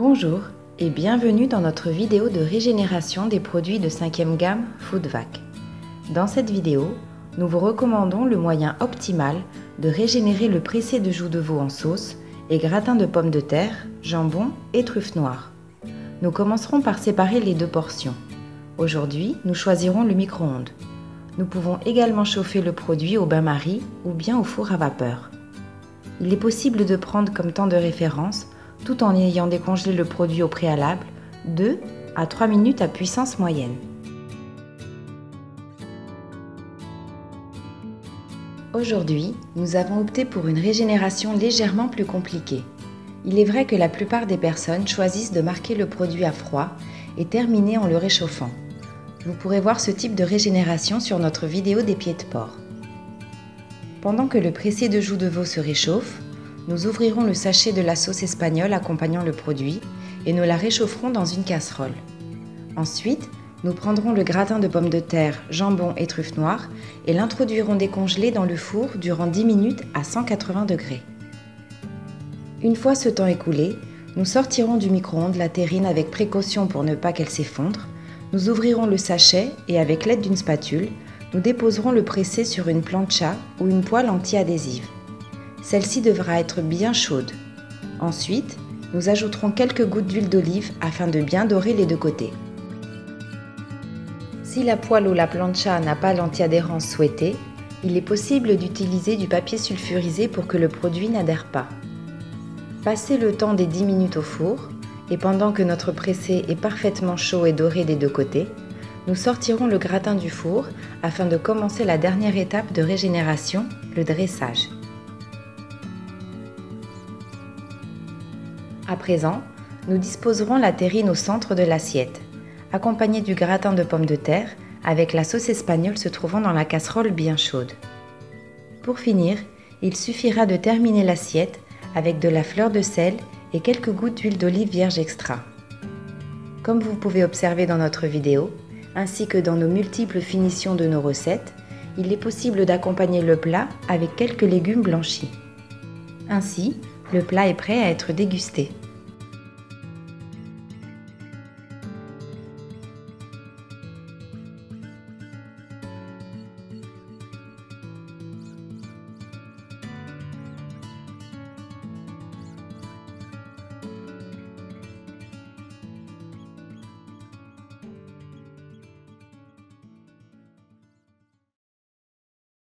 Bonjour et bienvenue dans notre vidéo de régénération des produits de 5e gamme Foodvac. Dans cette vidéo, nous vous recommandons le moyen optimal de régénérer le pressé de joues de veau en sauce et gratin de pommes de terre, jambon et truffes noires. Nous commencerons par séparer les deux portions. Aujourd'hui, nous choisirons le micro-ondes. Nous pouvons également chauffer le produit au bain-marie ou bien au four à vapeur. Il est possible de prendre comme temps de référence en ayant décongelé le produit au préalable, 2 à 3 minutes à puissance moyenne. Aujourd'hui, nous avons opté pour une régénération légèrement plus compliquée. Il est vrai que la plupart des personnes choisissent de marquer le produit à froid et terminer en le réchauffant. Vous pourrez voir ce type de régénération sur notre vidéo des pieds de porc. Pendant que le pressé de joues de veau se réchauffe, nous ouvrirons le sachet de la sauce espagnole accompagnant le produit et nous la réchaufferons dans une casserole. Ensuite, nous prendrons le gratin de pommes de terre, jambon et truffes noires et l'introduirons décongelé dans le four durant 10 minutes à 180 degrés. Une fois ce temps écoulé, nous sortirons du micro-ondes la terrine avec précaution pour ne pas qu'elle s'effondre. Nous ouvrirons le sachet et avec l'aide d'une spatule, nous déposerons le pressé sur une plancha ou une poêle anti-adhésive. Celle-ci devra être bien chaude. Ensuite, nous ajouterons quelques gouttes d'huile d'olive afin de bien dorer les deux côtés. Si la poêle ou la plancha n'a pas l'anti-adhérence souhaitée, il est possible d'utiliser du papier sulfurisé pour que le produit n'adhère pas. Passez le temps des 10 minutes au four et pendant que notre pressé est parfaitement chaud et doré des deux côtés, nous sortirons le gratin du four afin de commencer la dernière étape de régénération, le dressage. À présent, nous disposerons la terrine au centre de l'assiette, accompagnée du gratin de pommes de terre avec la sauce espagnole se trouvant dans la casserole bien chaude. Pour finir, il suffira de terminer l'assiette avec de la fleur de sel et quelques gouttes d'huile d'olive vierge extra. Comme vous pouvez observer dans notre vidéo, ainsi que dans nos multiples finitions de nos recettes, il est possible d'accompagner le plat avec quelques légumes blanchis. Ainsi, le plat est prêt à être dégusté.